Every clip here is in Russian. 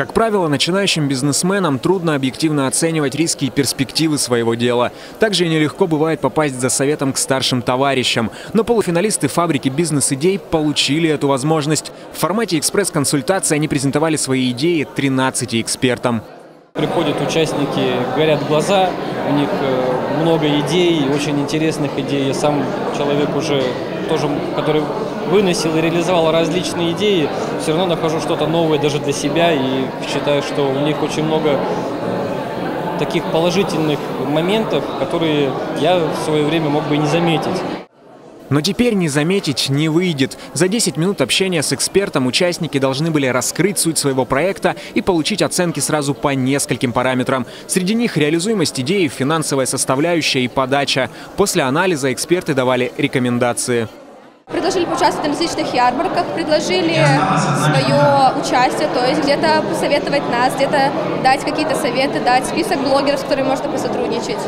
Как правило, начинающим бизнесменам трудно объективно оценивать риски и перспективы своего дела. Также нелегко бывает попасть за советом к старшим товарищам. Но полуфиналисты фабрики бизнес-идей получили эту возможность. В формате экспресс-консультации они презентовали свои идеи 13 экспертам. Приходят участники, горят глаза, у них э, много идей, очень интересных идей. Я сам человек уже тоже, который выносил и реализовал различные идеи, все равно нахожу что-то новое даже для себя и считаю, что у них очень много таких положительных моментов, которые я в свое время мог бы и не заметить. Но теперь не заметить не выйдет. За 10 минут общения с экспертом участники должны были раскрыть суть своего проекта и получить оценки сразу по нескольким параметрам. Среди них реализуемость идеи, финансовая составляющая и подача. После анализа эксперты давали рекомендации. Предложили поучаствовать на различных ярмарках, предложили свое участие, то есть где-то посоветовать нас, где-то дать какие-то советы, дать список блогеров, с которыми можно посотрудничать.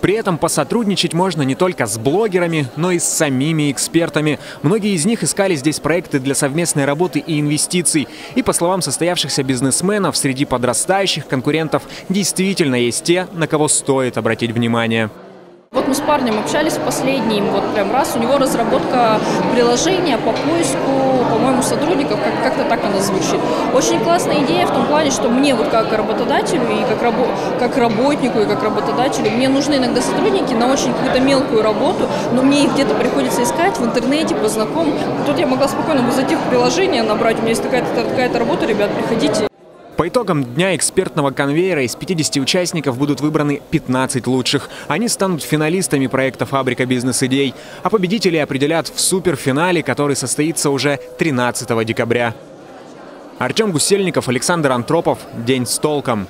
При этом посотрудничать можно не только с блогерами, но и с самими экспертами. Многие из них искали здесь проекты для совместной работы и инвестиций. И по словам состоявшихся бизнесменов, среди подрастающих конкурентов действительно есть те, на кого стоит обратить внимание. Вот мы с парнем общались в последний, вот прям раз, у него разработка приложения по поиску, по-моему, сотрудников, как- как-то так она звучит. Очень классная идея в том плане, что мне вот как работодателю и как, рабо- как работнику и как работодателю, мне нужны иногда сотрудники на очень какую-то мелкую работу, но мне их где-то приходится искать в интернете, по знакомым. Тут я могла спокойно бы зайти в приложение, набрать, у меня есть такая-то такая работа, ребят, приходите. По итогам дня экспертного конвейера из 50 участников будут выбраны 15 лучших. Они станут финалистами проекта «Фабрика бизнес-идей», а победителей определят в суперфинале, который состоится уже 13 декабря. Артем Гусельников, Александр Антропов. День с толком.